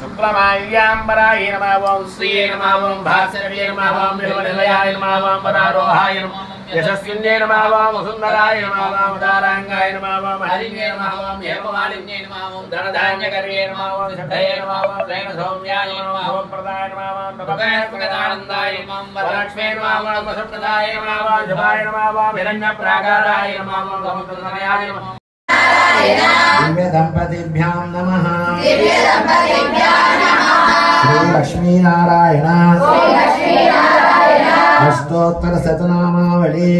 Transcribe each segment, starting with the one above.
శుక్లమాయ్యాంబరాయ నమ ఓం శ్రీయే నమ ఓం భాస్కర్యే నమ ఓం నిర్మలయాయ నమ ఓం పరారోహాయ నమ యశస్విన్యే నమ ఓం సుందరాయ నమ ఓం ఉదారాంగాయ నమ ఓం హరిణ్యే నమ ఓం హేమమాలిన్యే నమ ఓం ధనధాన్యకర్యే నమ ఓం శుద్ధయే నమ ఓం శయన సౌమ్యాయ నమ ఓం ప్రదాయ నమ ఓం ప్రదానందాయ నమ ఓం వరలక్ష్మే నమ ఓం వసుప్రదాయ నమ ఓం శుభాయ నమ ఓం హిరణ్య హిరణ్యప్రాకారాయ నమ ఓం సముద్రతనయాయ నమ దివ్య దంపతిభ్యాం నమ శ్రీ లక్ష్మీనారాయణ అష్టోత్తర శతనామావళి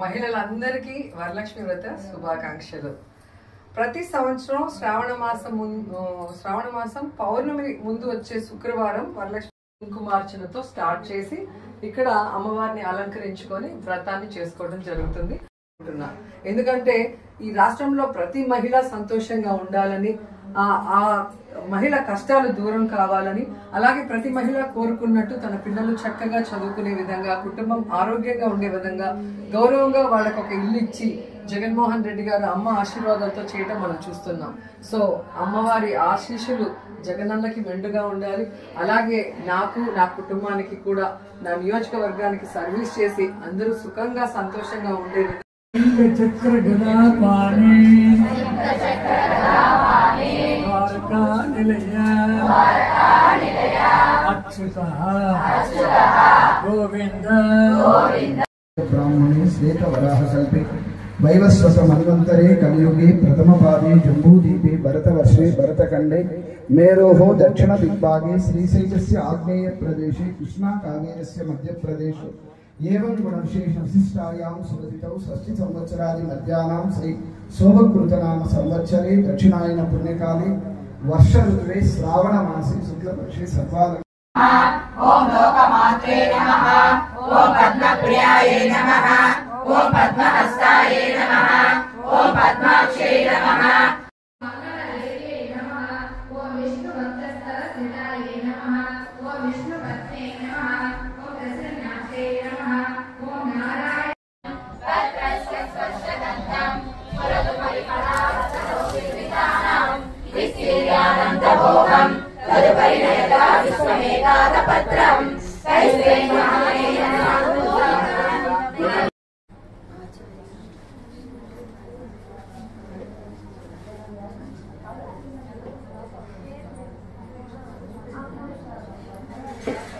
మహిళలందరికీ వరలక్ష్మి వ్రత శుభాకాంక్షలు. ప్రతి సంవత్సరం శ్రావణ మాసం ముందు శ్రావణ మాసం పౌర్ణమి ముందు వచ్చే శుక్రవారం వరలక్ష్మి కుంకుమార్చనతో స్టార్ట్ చేసి ఇక్కడ అమ్మవారిని అలంకరించుకొని వ్రతాన్ని చేసుకోవడం జరుగుతుంది. ఎందుకంటే ఈ రాష్ట్రంలో ప్రతి మహిళ సంతోషంగా ఉండాలని ఆ మహిళ కష్టాలు దూరం కావాలని అలాగే ప్రతి మహిళ కోరుకున్నట్టు తన పిల్లలు చక్కగా చదువుకునే విధంగా కుటుంబం ఆరోగ్యంగా ఉండే విధంగా గౌరవంగా వాళ్ళకు ఒక ఇల్లు ఇచ్చి జగన్మోహన్ రెడ్డి గారు అమ్మ ఆశీర్వాదాలతో చేయడం మనం చూస్తున్నాం. సో అమ్మవారి ఆశీస్సులు జగనన్నకి మెండుగా ఉండాలి. అలాగే నాకు నా కుటుంబానికి కూడా నా నియోజకవర్గానికి సర్వీస్ చేసి అందరూ సుఖంగా సంతోషంగా ఉండే चक्र गदा पाने। द्वारका निलया। अच्युतः। गोविन्द ब्राह्मणे श्वेतवराहकल्पे वैवस्वतमन्वन्तरे कलियुगे प्रथमपादे जम्बूदीपे भरतवर्षे भरतखण्डे मेरोः दक्षिणदिग्भागे श्रीशैलस्य आग्नेयप्रदेशे कृष्णाकावेरस्य मध्यप्रदेशे। ఏవం గుణవిశేషం శిష్టాయాం సుమతితౌ షష్ఠి సంవత్సరాది మధ్యాహ్నం శ్రీ శోభకృతనామ సంవత్సరే దక్షిణాయన పుణ్యకాలి. వర్ష ఋతువే శ్రావణ మాసి శుక్లపక్షే సర్వాల ఓం నమః. ఓం నమః. ఓం నమః.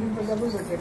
Він тебе виведе.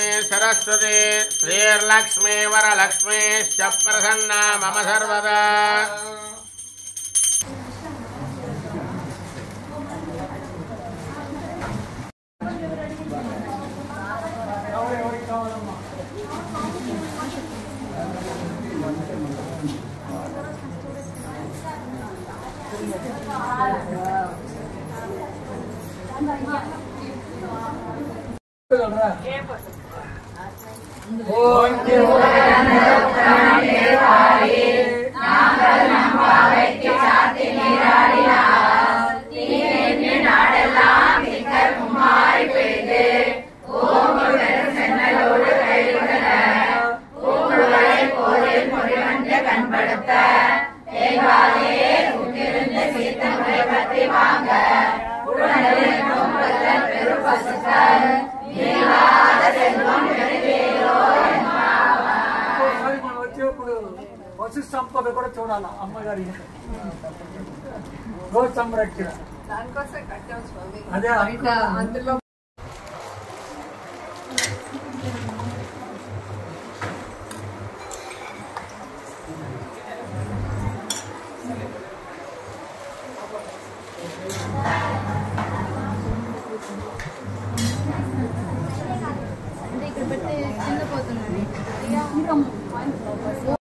లక్ష్మీ సరస్వతి శ్రీర్లక్ష్మీ వరలక్ష్మీశ్చ ప్రసన్న మమ సర్వదా. ఓం పశు సంపద కూడా చూడాలి అమ్మగారి. గో సంరక్షణ అదే అందులో అంటే ఇక్కడ పెడితే కింద పోతుందండి ఇంకా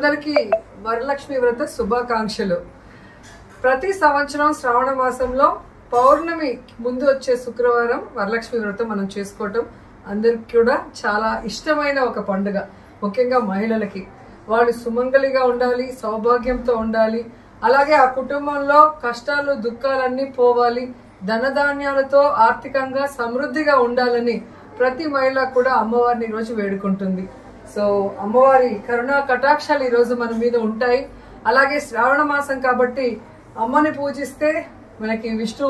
అందరికీ వరలక్ష్మి వ్రత శుభాకాంక్షలు. ప్రతి సంవత్సరం శ్రావణ మాసంలో పౌర్ణమి ముందు వచ్చే శుక్రవారం వరలక్ష్మి వ్రతం మనం చేసుకోవటం అందరికి కూడా చాలా ఇష్టమైన ఒక పండుగ ముఖ్యంగా మహిళలకి. వాళ్ళు సుమంగలిగా ఉండాలి సౌభాగ్యంతో ఉండాలి. అలాగే ఆ కుటుంబంలో కష్టాలు దుఃఖాలన్నీ పోవాలి. ధనధాన్యాలతో ఆర్థికంగా సమృద్ధిగా ఉండాలని ప్రతి మహిళ కూడా అమ్మవారిని ఈరోజు రోజు వేడుకుంటుంది. సో అమ్మవారి కరుణా కటాక్షాలు ఈరోజు మన మీద ఉంటాయి. అలాగే శ్రావణ మాసం కాబట్టి అమ్మని పూజిస్తే మనకి విష్ణు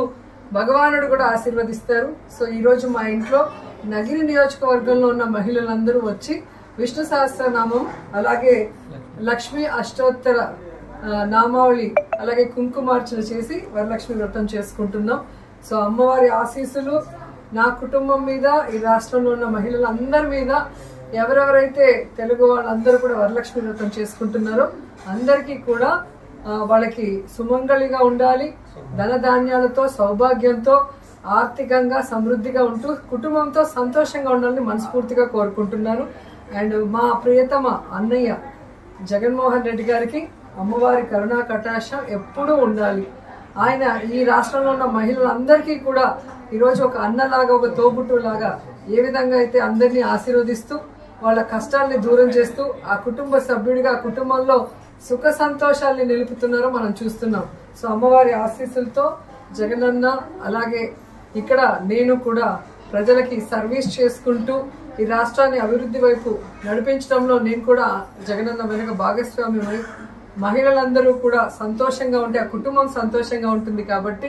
భగవానుడు కూడా ఆశీర్వదిస్తారు. సో ఈరోజు మా ఇంట్లో నగిరి నియోజకవర్గంలో ఉన్న మహిళలందరూ వచ్చి విష్ణు సహస్రనామం అలాగే లక్ష్మి అష్టోత్తర నామావళి అలాగే కుంకుమార్చన చేసి వరలక్ష్మి వ్రతం చేసుకుంటున్నాం. సో అమ్మవారి ఆశీస్సులు నా కుటుంబం మీద ఈ రాష్ట్రంలో ఉన్న మహిళలందరి మీద ఎవరెవరైతే తెలుగు వాళ్ళందరూ కూడా వరలక్ష్మి వ్రతం చేసుకుంటున్నారో అందరికీ కూడా వాళ్ళకి సుమంగళిగా ఉండాలి ధనధాన్యాలతో సౌభాగ్యంతో ఆర్థికంగా సమృద్ధిగా ఉంటూ కుటుంబంతో సంతోషంగా ఉండాలని మనస్ఫూర్తిగా కోరుకుంటున్నాను. అండ్ మా ప్రియతమ అన్నయ్య జగన్మోహన్ రెడ్డి గారికి అమ్మవారి కరుణా కటాక్షం ఎప్పుడూ ఉండాలి. ఆయన ఈ రాష్ట్రంలో ఉన్న మహిళలందరికీ కూడా ఈరోజు ఒక అన్నలాగా ఒక తోబుట్టు లాగా ఏ విధంగా అయితే అందరినీ ఆశీర్వదిస్తూ వాళ్ళ కష్టాల్ని దూరం చేస్తూ ఆ కుటుంబ సభ్యుడిగా ఆ కుటుంబంలో సుఖ సంతోషాల్ని నిలుపుతున్నారో మనం చూస్తున్నాం. సో అమ్మవారి ఆశీస్సులతో జగనన్న అలాగే ఇక్కడ నేను కూడా ప్రజలకి సర్వీస్ చేసుకుంటూ ఈ రాష్ట్రాన్ని అభివృద్ధి వైపు నడిపించడంలో నేను కూడా జగనన్న వెనుక భాగస్వామి మహిళలందరూ కూడా సంతోషంగా ఉంటే ఆ కుటుంబం సంతోషంగా ఉంటుంది కాబట్టి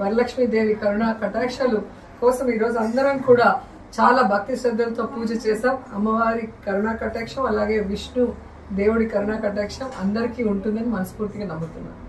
వరలక్ష్మీదేవి కరుణ కటాక్షలు కటాక్షాలు కోసం ఈరోజు అందరం కూడా చాలా భక్తి శ్రద్ధలతో పూజ చేశాం. అమ్మవారి కరుణా కటాక్షం అలాగే విష్ణు దేవుడి కరుణా కటాక్షం అందరికీ ఉంటుందని మనస్ఫూర్తిగా నమ్ముతున్నాను